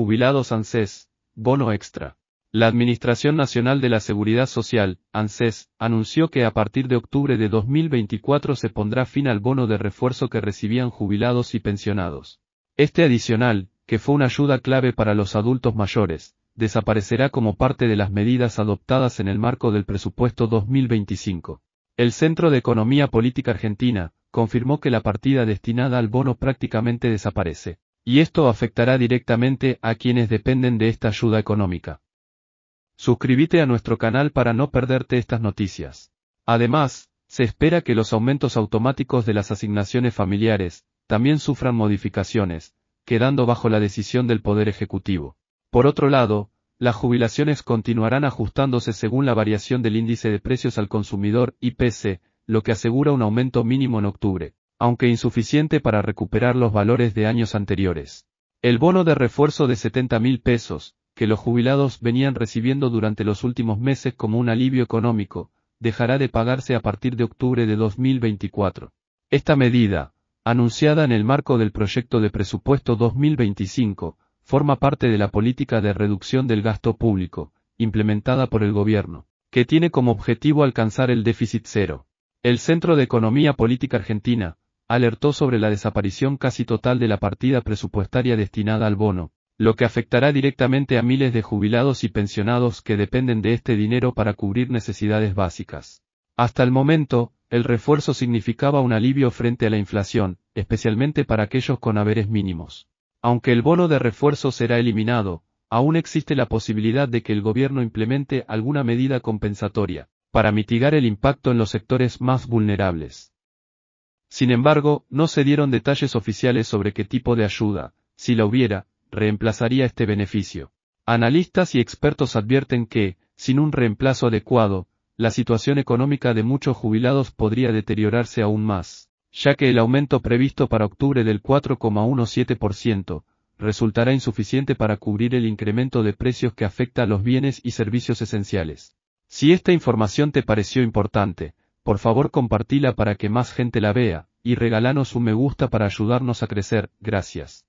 jubilados ANSES, bono extra. La Administración Nacional de la Seguridad Social, ANSES, anunció que a partir de octubre de 2024 se pondrá fin al bono de refuerzo que recibían jubilados y pensionados. Este adicional, que fue una ayuda clave para los adultos mayores, desaparecerá como parte de las medidas adoptadas en el marco del presupuesto 2025. El Centro de Economía Política Argentina, confirmó que la partida destinada al bono prácticamente desaparece, y esto afectará directamente a quienes dependen de esta ayuda económica. Suscríbete a nuestro canal para no perderte estas noticias. Además, se espera que los aumentos automáticos de las asignaciones familiares también sufran modificaciones, quedando bajo la decisión del Poder Ejecutivo. Por otro lado, las jubilaciones continuarán ajustándose según la variación del índice de precios al consumidor IPC, lo que asegura un aumento mínimo en octubre, aunque insuficiente para recuperar los valores de años anteriores. El bono de refuerzo de 70 mil pesos, que los jubilados venían recibiendo durante los últimos meses como un alivio económico, dejará de pagarse a partir de octubre de 2024. Esta medida, anunciada en el marco del proyecto de presupuesto 2025, forma parte de la política de reducción del gasto público, implementada por el gobierno, que tiene como objetivo alcanzar el déficit cero. El Centro de Economía Política Argentina, alertó sobre la desaparición casi total de la partida presupuestaria destinada al bono, lo que afectará directamente a miles de jubilados y pensionados que dependen de este dinero para cubrir necesidades básicas. Hasta el momento, el refuerzo significaba un alivio frente a la inflación, especialmente para aquellos con haberes mínimos. Aunque el bono de refuerzo será eliminado, aún existe la posibilidad de que el gobierno implemente alguna medida compensatoria, para mitigar el impacto en los sectores más vulnerables. Sin embargo, no se dieron detalles oficiales sobre qué tipo de ayuda, si la hubiera, reemplazaría este beneficio. Analistas y expertos advierten que, sin un reemplazo adecuado, la situación económica de muchos jubilados podría deteriorarse aún más ya que el aumento previsto para octubre del 4,17% resultará insuficiente para cubrir el incremento de precios que afecta a los bienes y servicios esenciales. Si esta información te pareció importante, por favor compartila para que más gente la vea, y regalanos un me gusta para ayudarnos a crecer, gracias.